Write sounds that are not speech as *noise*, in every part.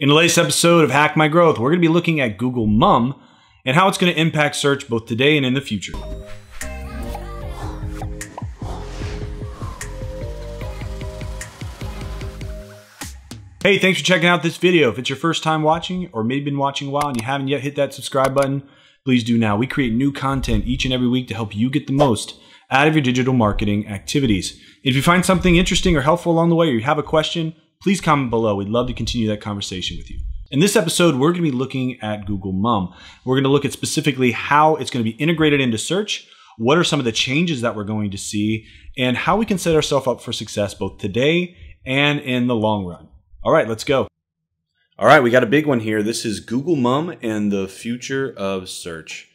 In the latest episode of Hack My Growth, we're going to be looking at Google Mum and how it's going to impact search both today and in the future. Hey, thanks for checking out this video. If it's your first time watching or maybe been watching a while and you haven't yet hit that subscribe button, please do now. We create new content each and every week to help you get the most out of your digital marketing activities. If you find something interesting or helpful along the way or you have a question, please comment below. We'd love to continue that conversation with you. In this episode, we're going to be looking at Google Mum. We're going to look at specifically how it's going to be integrated into search, what are some of the changes that we're going to see, and how we can set ourselves up for success both today and in the long run. All right, let's go. All right, we got a big one here. This is Google Mum and the future of search.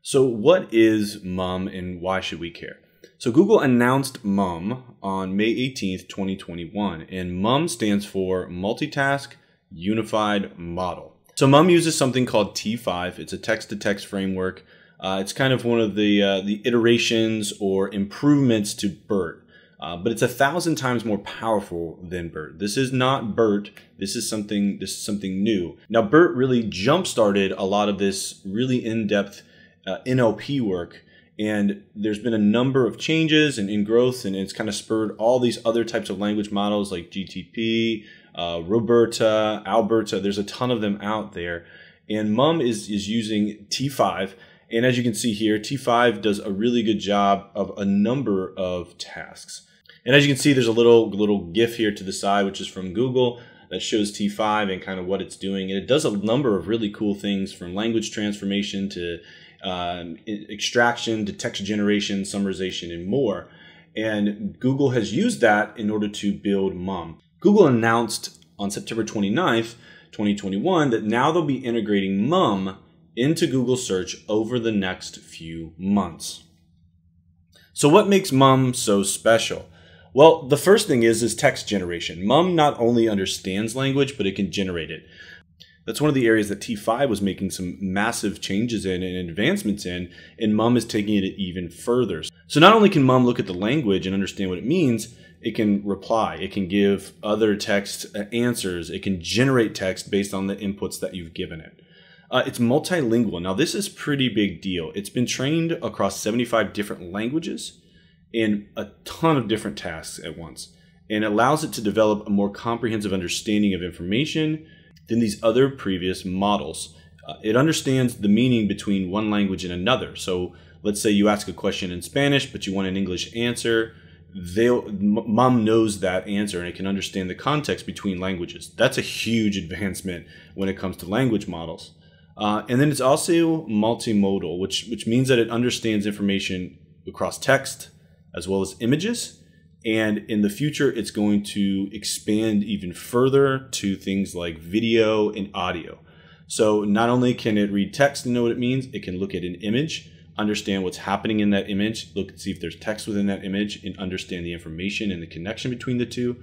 So, what is Mum and why should we care? So Google announced MUM on May 18th, 2021, and MUM stands for Multitask Unified Model. So MUM uses something called T5. It's a text-to-text framework. Uh, it's kind of one of the uh, the iterations or improvements to BERT, uh, but it's a thousand times more powerful than BERT. This is not BERT. This is something this is something new. Now BERT really jump started a lot of this really in-depth uh, NLP work and there's been a number of changes and in growth, and it's kind of spurred all these other types of language models like GTP, uh, Roberta, Alberta. There's a ton of them out there. And MUM is, is using T5. And as you can see here, T5 does a really good job of a number of tasks. And as you can see, there's a little, little GIF here to the side, which is from Google that shows T5 and kind of what it's doing. And it does a number of really cool things from language transformation to um, extraction text generation, summarization, and more. And Google has used that in order to build MUM. Google announced on September 29th, 2021, that now they'll be integrating MUM into Google search over the next few months. So what makes MUM so special? Well, the first thing is is text generation. MUM not only understands language, but it can generate it that's one of the areas that T5 was making some massive changes in and advancements in, and Mum is taking it even further. So not only can Mum look at the language and understand what it means, it can reply, it can give other text uh, answers, it can generate text based on the inputs that you've given it. Uh, it's multilingual. Now, this is pretty big deal. It's been trained across 75 different languages in a ton of different tasks at once, and allows it to develop a more comprehensive understanding of information than these other previous models. Uh, it understands the meaning between one language and another. So let's say you ask a question in Spanish, but you want an English answer. They'll, mum knows that answer and it can understand the context between languages. That's a huge *laughs* advancement when it comes to language models. Uh, and then it's also multimodal, which, which means that it understands information across text as well as images and in the future, it's going to expand even further to things like video and audio. So not only can it read text and know what it means, it can look at an image, understand what's happening in that image, look and see if there's text within that image, and understand the information and the connection between the two.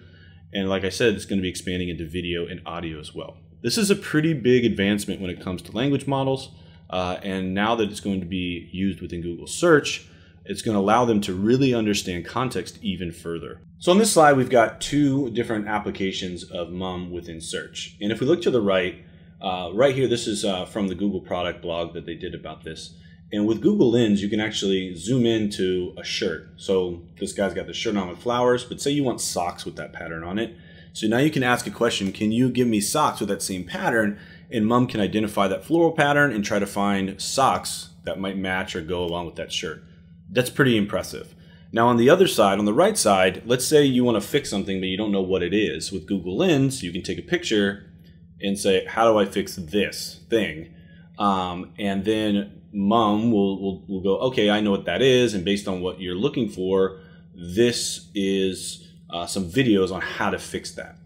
And like I said, it's going to be expanding into video and audio as well. This is a pretty big advancement when it comes to language models. Uh, and now that it's going to be used within Google Search, it's going to allow them to really understand context even further. So on this slide, we've got two different applications of MUM within search. And if we look to the right, uh, right here, this is uh, from the Google product blog that they did about this. And with Google Lens, you can actually zoom into a shirt. So this guy's got the shirt on with flowers, but say you want socks with that pattern on it. So now you can ask a question, can you give me socks with that same pattern? And MUM can identify that floral pattern and try to find socks that might match or go along with that shirt. That's pretty impressive. Now on the other side, on the right side, let's say you want to fix something but you don't know what it is. With Google Lens, you can take a picture and say, how do I fix this thing? Um, and then mum will, will, will go, okay, I know what that is. And based on what you're looking for, this is uh, some videos on how to fix that.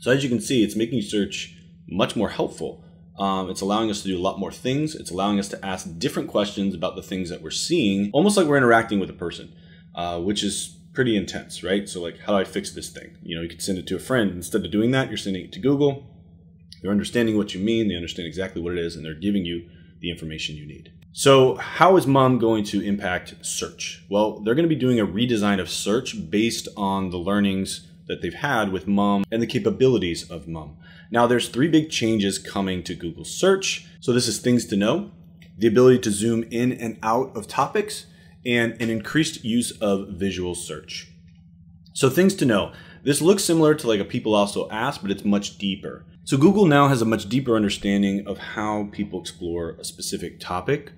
So as you can see, it's making search much more helpful. Um, it's allowing us to do a lot more things. It's allowing us to ask different questions about the things that we're seeing, almost like we're interacting with a person, uh, which is pretty intense, right? So, like, how do I fix this thing? You know, you could send it to a friend. Instead of doing that, you're sending it to Google. They're understanding what you mean, they understand exactly what it is, and they're giving you the information you need. So, how is MUM going to impact search? Well, they're going to be doing a redesign of search based on the learnings that they've had with MUM and the capabilities of MUM. Now there's three big changes coming to Google search. So this is things to know, the ability to zoom in and out of topics, and an increased use of visual search. So things to know. This looks similar to like a people also ask, but it's much deeper. So Google now has a much deeper understanding of how people explore a specific topic,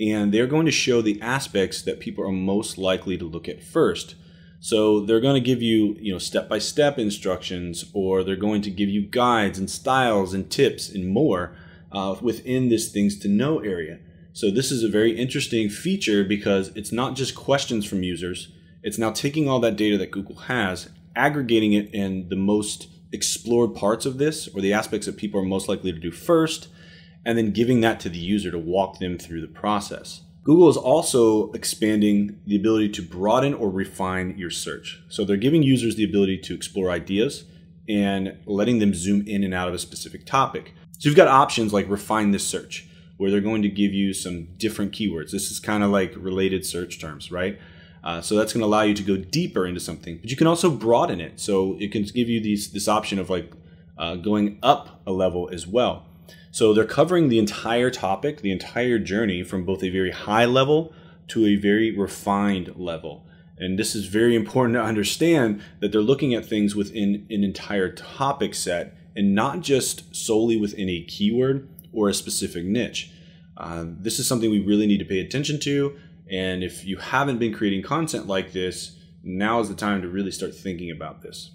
and they're going to show the aspects that people are most likely to look at first. So they're going to give you, you know, step-by-step instructions, or they're going to give you guides and styles and tips and more uh, within this things to know area. So this is a very interesting feature because it's not just questions from users. It's now taking all that data that Google has, aggregating it in the most explored parts of this, or the aspects that people are most likely to do first, and then giving that to the user to walk them through the process. Google is also expanding the ability to broaden or refine your search. So they're giving users the ability to explore ideas and letting them zoom in and out of a specific topic. So you've got options like refine this search, where they're going to give you some different keywords. This is kind of like related search terms, right? Uh, so that's going to allow you to go deeper into something, but you can also broaden it. So it can give you these this option of like uh, going up a level as well. So they're covering the entire topic, the entire journey from both a very high level to a very refined level. And this is very important to understand that they're looking at things within an entire topic set and not just solely within a keyword or a specific niche. Uh, this is something we really need to pay attention to. And if you haven't been creating content like this, now is the time to really start thinking about this.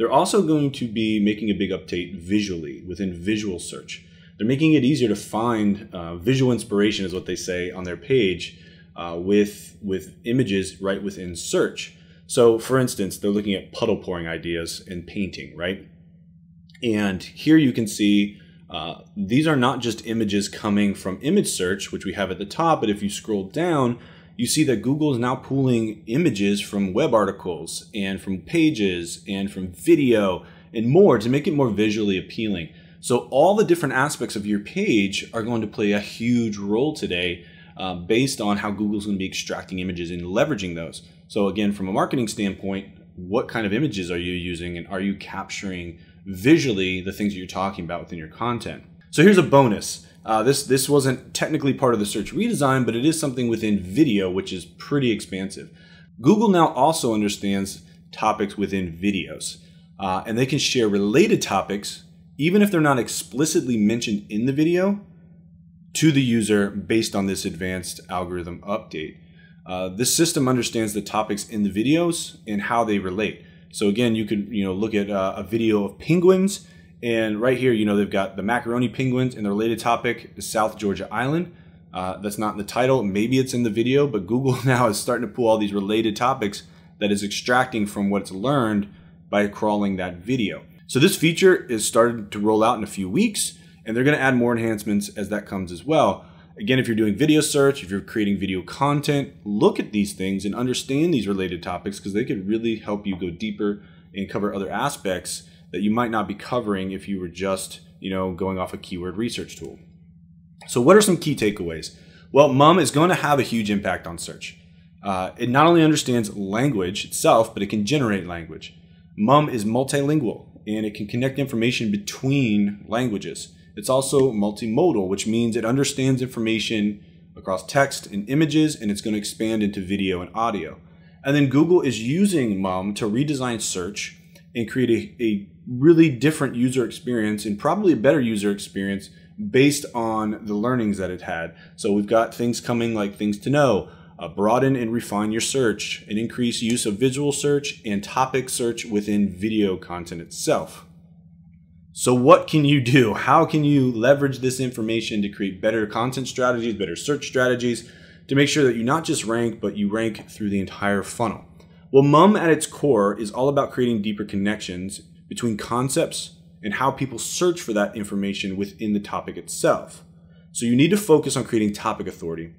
They're also going to be making a big update visually within visual search. They're making it easier to find uh, visual inspiration, is what they say on their page, uh, with with images right within search. So, for instance, they're looking at puddle pouring ideas and painting, right? And here you can see uh, these are not just images coming from image search, which we have at the top, but if you scroll down, you see that Google is now pulling images from web articles and from pages and from video and more to make it more visually appealing. So all the different aspects of your page are going to play a huge role today uh, based on how Google's going to be extracting images and leveraging those. So again, from a marketing standpoint, what kind of images are you using and are you capturing visually the things that you're talking about within your content? So here's a bonus. Uh, this this wasn't technically part of the search redesign, but it is something within video, which is pretty expansive. Google now also understands topics within videos, uh, and they can share related topics, even if they're not explicitly mentioned in the video, to the user based on this advanced algorithm update. Uh, this system understands the topics in the videos and how they relate. So again, you could you know look at uh, a video of penguins and right here, you know, they've got the macaroni penguins and the related topic is South Georgia Island. Uh, that's not in the title. Maybe it's in the video, but Google *laughs* now is starting to pull all these related topics that is extracting from what it's learned by crawling that video. So this feature is started to roll out in a few weeks, and they're going to add more enhancements as that comes as well. Again, if you're doing video search, if you're creating video content, look at these things and understand these related topics because they could really help you go deeper and cover other aspects that you might not be covering if you were just, you know, going off a keyword research tool. So what are some key takeaways? Well, MUM is going to have a huge impact on search. Uh, it not only understands language itself, but it can generate language. MUM is multilingual and it can connect information between languages. It's also multimodal, which means it understands information across text and images, and it's going to expand into video and audio. And then Google is using MUM to redesign search and create a, a really different user experience and probably a better user experience based on the learnings that it had. So we've got things coming like things to know, uh, broaden and refine your search, and increase use of visual search and topic search within video content itself. So what can you do? How can you leverage this information to create better content strategies, better search strategies to make sure that you not just rank, but you rank through the entire funnel? Well, MUM at its core is all about creating deeper connections between concepts and how people search for that information within the topic itself. So you need to focus on creating topic authority.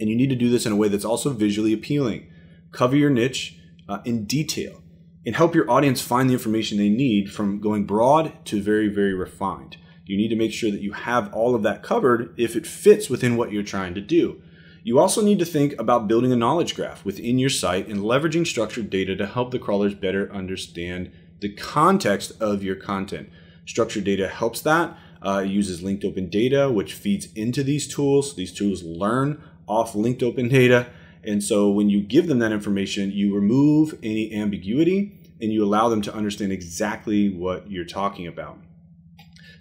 And you need to do this in a way that's also visually appealing. Cover your niche uh, in detail and help your audience find the information they need from going broad to very, very refined. You need to make sure that you have all of that covered if it fits within what you're trying to do. You also need to think about building a knowledge graph within your site and leveraging structured data to help the crawlers better understand the context of your content. Structured data helps that. Uh, it uses linked open data, which feeds into these tools. These tools learn off linked open data. And so when you give them that information, you remove any ambiguity and you allow them to understand exactly what you're talking about.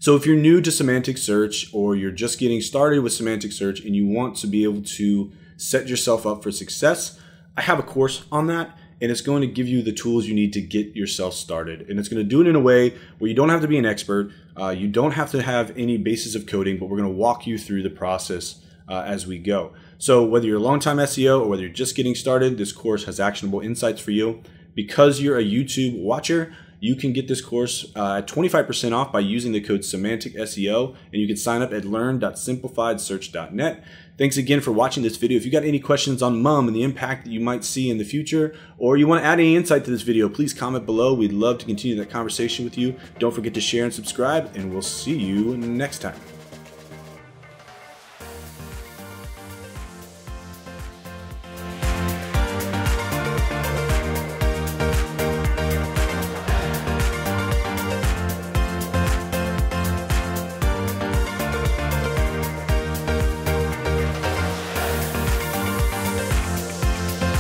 So if you're new to semantic search or you're just getting started with semantic search and you want to be able to set yourself up for success, I have a course on that and it's going to give you the tools you need to get yourself started. And it's going to do it in a way where you don't have to be an expert, uh, you don't have to have any basis of coding, but we're going to walk you through the process uh, as we go. So whether you're a long-time SEO or whether you're just getting started, this course has actionable insights for you. Because you're a YouTube watcher, you can get this course uh, at 25% off by using the code semantic SEO, and you can sign up at learn.simplifiedsearch.net. Thanks again for watching this video. If you got any questions on MUM and the impact that you might see in the future, or you want to add any insight to this video, please comment below. We'd love to continue that conversation with you. Don't forget to share and subscribe, and we'll see you next time.